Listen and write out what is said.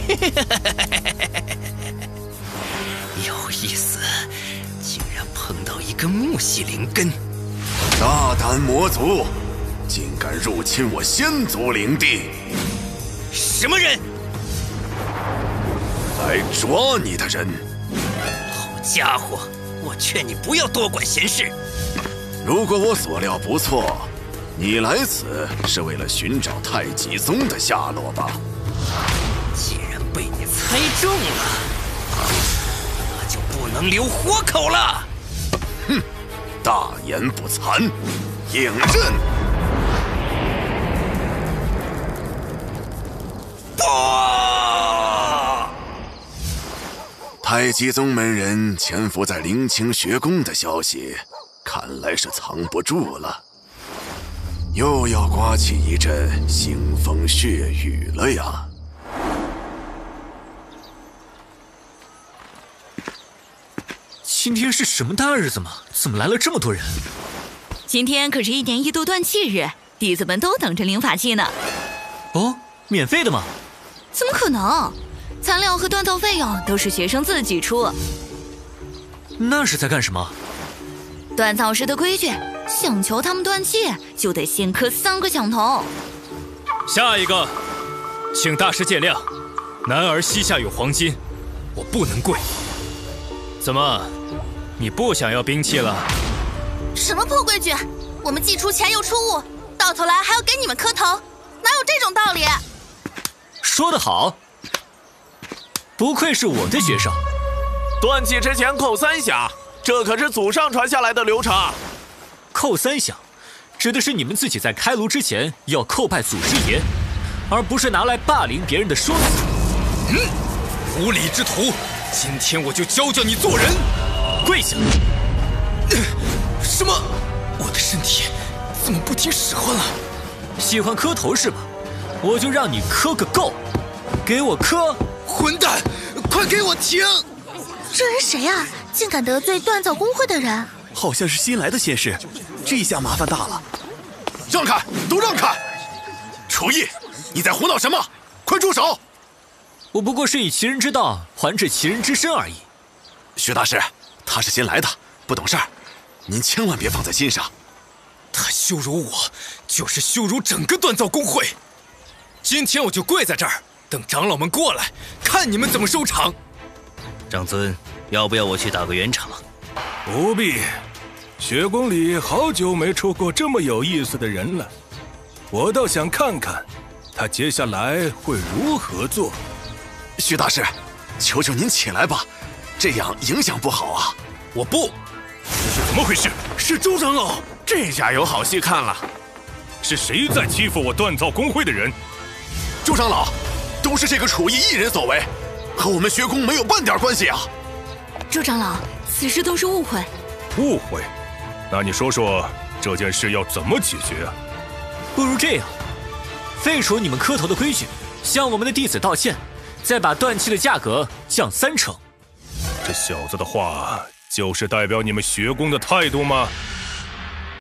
有意思，竟然碰到一个木系灵根！大胆魔族，竟敢入侵我仙族领地！什么人？来抓你的人！好家伙，我劝你不要多管闲事。如果我所料不错，你来此是为了寻找太极宗的下落吧？既然被你猜中了，那就不能留活口了。哼，大言不惭，应刃！不！太极宗门人潜伏在灵清学宫的消息。看来是藏不住了，又要刮起一阵腥风血雨了呀！今天是什么大日子吗？怎么来了这么多人？今天可是一年一度断气日，弟子们都等着领法器呢。哦，免费的吗？怎么可能？材料和锻造费用都是学生自己出。那是在干什么？锻造师的规矩，想求他们断气，就得先磕三个响头。下一个，请大师见谅，男儿膝下有黄金，我不能跪。怎么，你不想要兵器了？什么破规矩？我们既出钱又出物，到头来还要给你们磕头，哪有这种道理？说得好，不愧是我的学生。断气之前叩三响。这可是祖上传下来的流程。叩三响，指的是你们自己在开炉之前要叩拜祖师爷，而不是拿来霸凌别人的说辞。嗯，无礼之徒，今天我就教教你做人。跪下！什么？我的身体怎么不听使唤了？喜欢磕头是吧？我就让你磕个够！给我磕！混蛋，快给我停！这人谁啊？竟敢得罪锻造工会的人？好像是新来的仙士，这下麻烦大了！让开，都让开！楚逸，你在胡闹什么？快住手！我不过是以其人之道还治其人之身而已。徐大师，他是新来的，不懂事儿，您千万别放在心上。他羞辱我，就是羞辱整个锻造工会。今天我就跪在这儿，等长老们过来，看你们怎么收场。长尊。要不要我去打个圆场？不必，学宫里好久没出过这么有意思的人了。我倒想看看，他接下来会如何做。徐大师，求求您起来吧，这样影响不好啊！我不，这是怎么回事？是周长老，这下有好戏看了。是谁在欺负我锻造工会的人？周长老，都是这个楚逸一人所为，和我们学宫没有半点关系啊！周长老，此事都是误会。误会？那你说说这件事要怎么解决啊？不如这样，废除你们磕头的规矩，向我们的弟子道歉，再把断气的价格降三成。这小子的话，就是代表你们学宫的态度吗？